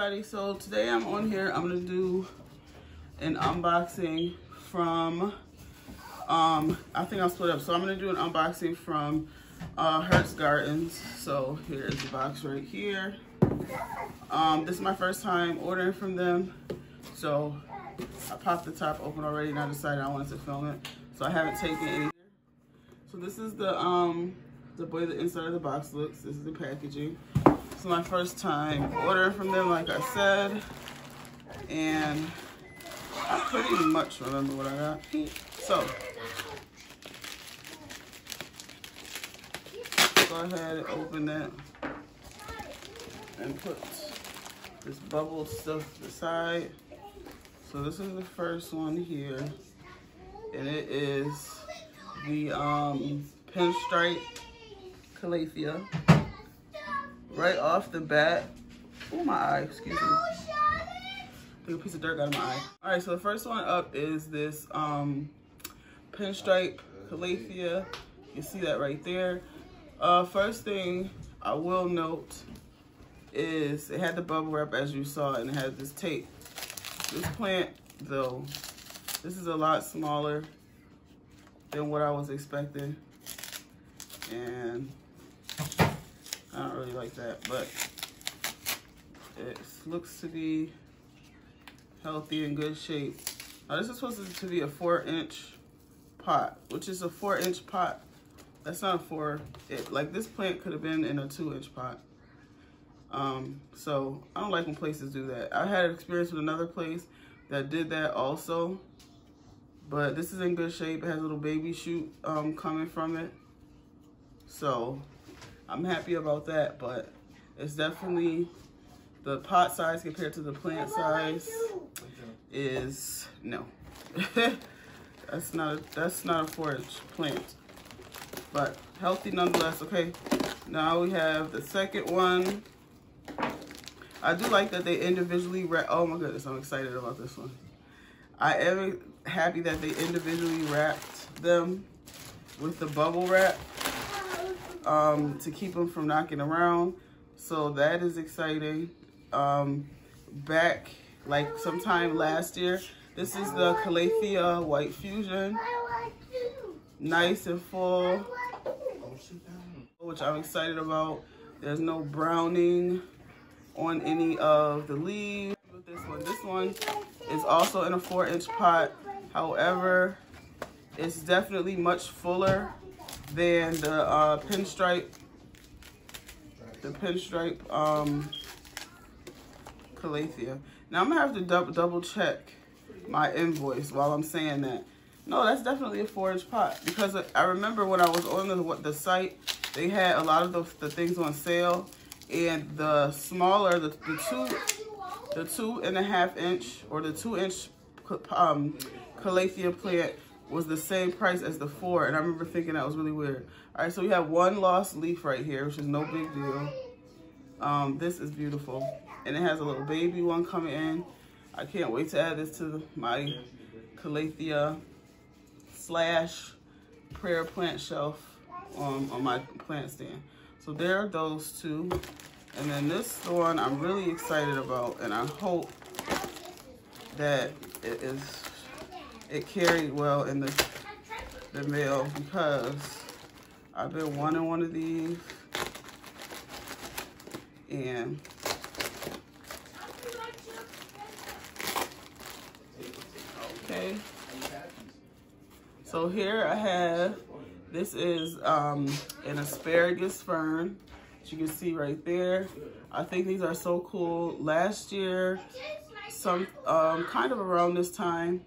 everybody. So today I'm on here. I'm gonna do an unboxing from, um, I think I'll split up. So I'm gonna do an unboxing from uh, Hirt's Gardens. So here's the box right here. Um, this is my first time ordering from them. So I popped the top open already and I decided I wanted to film it. So I haven't taken any. So this is the um the way the inside of the box looks. This is the packaging. It's my first time ordering from them, like I said. And I pretty much remember what I got. So, go ahead and open it and put this bubble stuff aside. So this is the first one here. And it is the um, pinstripe calathea. Right off the bat. Oh, my eye, excuse me. Took a piece of dirt out of my eye. All right, so the first one up is this um, pinstripe calathea. You see that right there. Uh, first thing I will note is it had the bubble wrap as you saw and it has this tape. This plant though, this is a lot smaller than what I was expecting. And Don't really like that, but it looks to be healthy and good shape. Now this is supposed to be a four inch pot, which is a four inch pot. That's not a four, it, like this plant could have been in a two inch pot. Um, so I don't like when places do that. I had an experience with another place that did that also, but this is in good shape. It has a little baby shoot um, coming from it. So I'm happy about that, but it's definitely the pot size compared to the plant size is no. that's not a, that's not a inch plant, but healthy nonetheless. Okay, now we have the second one. I do like that they individually wrap. Oh my goodness, I'm excited about this one. I am happy that they individually wrapped them with the bubble wrap um, to keep them from knocking around. So that is exciting. Um, back like sometime last year, this is the Calathea White Fusion. Nice and full, which I'm excited about. There's no browning on any of the leaves this one. This one is also in a four inch pot. However, it's definitely much fuller than the uh, pinstripe, the pinstripe um, Calathea. Now I'm gonna have to double, double check my invoice while I'm saying that. No, that's definitely a inch pot because I remember when I was on the, the site, they had a lot of the, the things on sale and the smaller, the, the two, the two and a half inch or the two inch um, Calathea plant was the same price as the four. And I remember thinking that was really weird. All right, so we have one lost leaf right here, which is no big deal. Um, this is beautiful. And it has a little baby one coming in. I can't wait to add this to my Calathea slash prayer plant shelf on, on my plant stand. So there are those two. And then this one I'm really excited about and I hope that it is it carried well in the the mail because I've been wanting one of these. And okay. So here I have this is um, an asparagus fern. As you can see right there. I think these are so cool. Last year some um, kind of around this time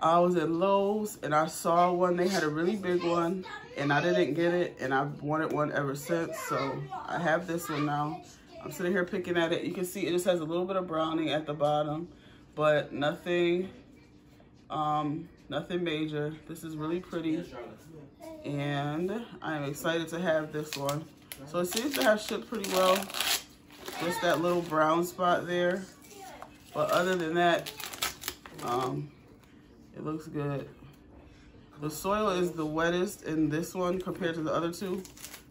I was at Lowe's and I saw one. They had a really big one and I didn't get it and I've wanted one ever since. So I have this one now. I'm sitting here picking at it. You can see it just has a little bit of browning at the bottom, but nothing, um, nothing major. This is really pretty and I'm excited to have this one. So it seems to have shipped pretty well. Just that little brown spot there. But other than that, um, it looks good. The soil is the wettest in this one compared to the other two.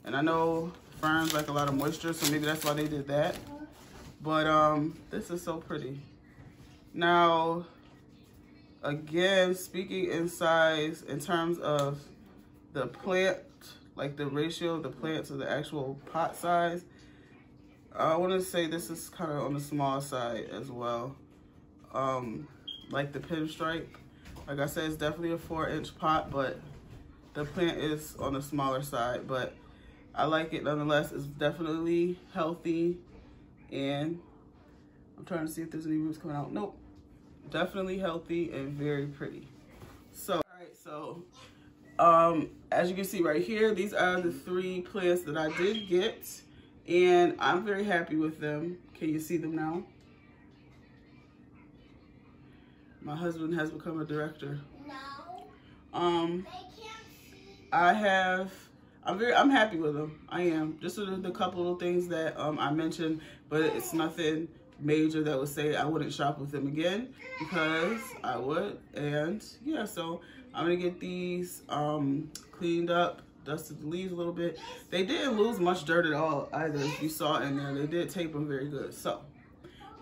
And I know ferns like a lot of moisture, so maybe that's why they did that. But um, this is so pretty. Now, again, speaking in size in terms of the plant, like the ratio of the plant to the actual pot size, I want to say this is kind of on the small side as well. Um, like the pinstripe. Like I said, it's definitely a four inch pot, but the plant is on the smaller side, but I like it nonetheless. It's definitely healthy and I'm trying to see if there's any roots coming out. Nope. Definitely healthy and very pretty. So, all right, so um, as you can see right here, these are the three plants that I did get and I'm very happy with them. Can you see them now? My husband has become a director. No. Um, I have, I'm very, I'm happy with them. I am. Just the, the couple of things that um, I mentioned, but it's nothing major that would say I wouldn't shop with them again because I would. And yeah, so I'm gonna get these um, cleaned up, dusted the leaves a little bit. They didn't lose much dirt at all either. If you saw in there, they did tape them very good. So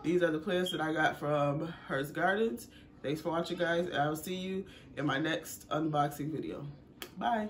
these are the plants that I got from Hirt's Gardens. Thanks for watching, guys. I will see you in my next unboxing video. Bye.